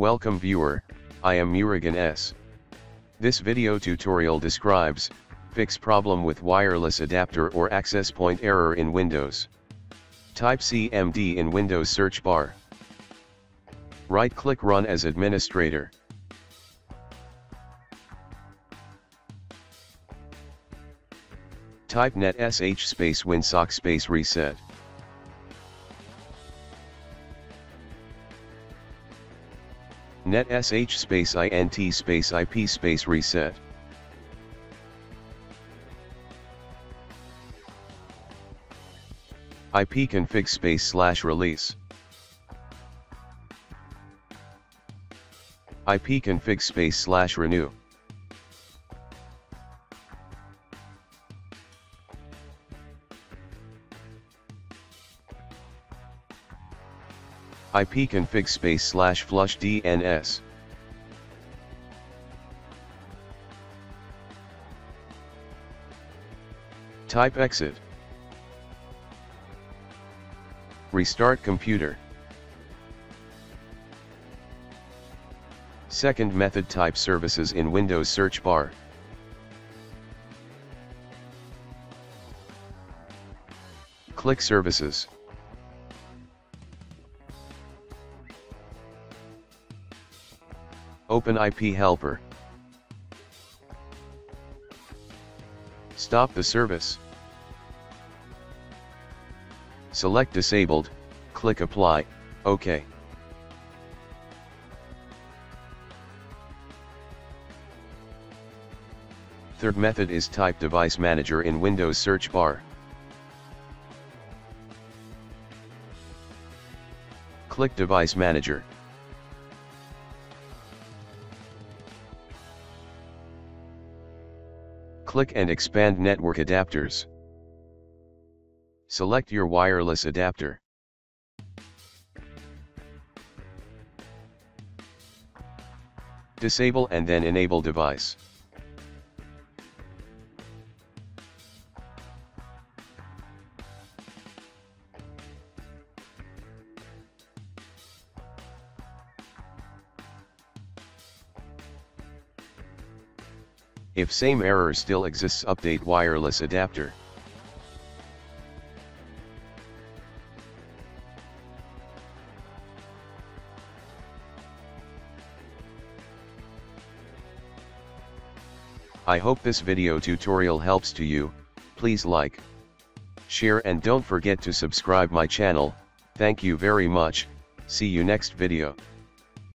Welcome viewer, I am Murugan S. This video tutorial describes, fix problem with wireless adapter or access point error in Windows. Type CMD in Windows search bar. Right click run as administrator. Type net sh space winsock space reset. Net sh space int space ip space reset. ipconfig space slash release. ipconfig space slash renew. Ipconfig space slash flush DNS. Type exit. Restart computer. Second method type services in Windows search bar. Click services. Open IP helper. Stop the service. Select disabled, click apply, OK. Third method is type device manager in Windows search bar. Click device manager. Click and expand network adapters. Select your wireless adapter. Disable and then enable device. If same error still exists update wireless adapter. I hope this video tutorial helps to you, please like, share and don't forget to subscribe my channel, thank you very much, see you next video.